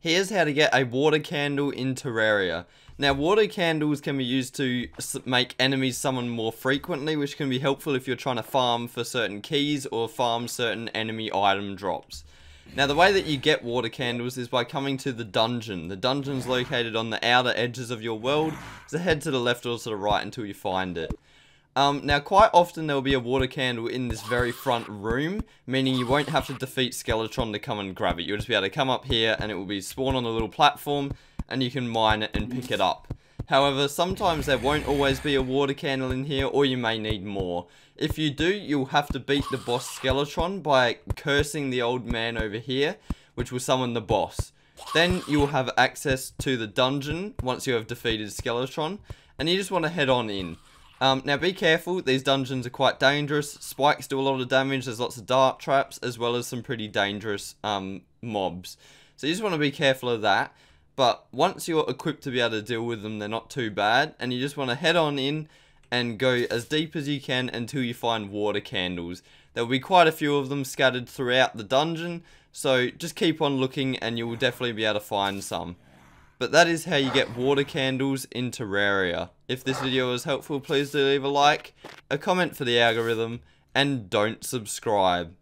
Here's how to get a water candle in Terraria. Now water candles can be used to make enemies summon more frequently which can be helpful if you're trying to farm for certain keys or farm certain enemy item drops. Now the way that you get water candles is by coming to the dungeon. The dungeon's located on the outer edges of your world, so head to the left or to the right until you find it. Um, now, quite often there will be a water candle in this very front room, meaning you won't have to defeat Skeletron to come and grab it. You'll just be able to come up here and it will be spawned on a little platform, and you can mine it and pick it up. However, sometimes there won't always be a water candle in here, or you may need more. If you do, you'll have to beat the boss Skeletron by cursing the old man over here, which will summon the boss. Then you will have access to the dungeon once you have defeated Skeletron, and you just want to head on in. Um, now be careful, these dungeons are quite dangerous, spikes do a lot of damage, there's lots of dart traps, as well as some pretty dangerous um, mobs. So you just want to be careful of that, but once you're equipped to be able to deal with them, they're not too bad, and you just want to head on in and go as deep as you can until you find water candles. There will be quite a few of them scattered throughout the dungeon, so just keep on looking and you will definitely be able to find some. But that is how you get water candles in Terraria. If this video was helpful, please do leave a like, a comment for the algorithm, and don't subscribe.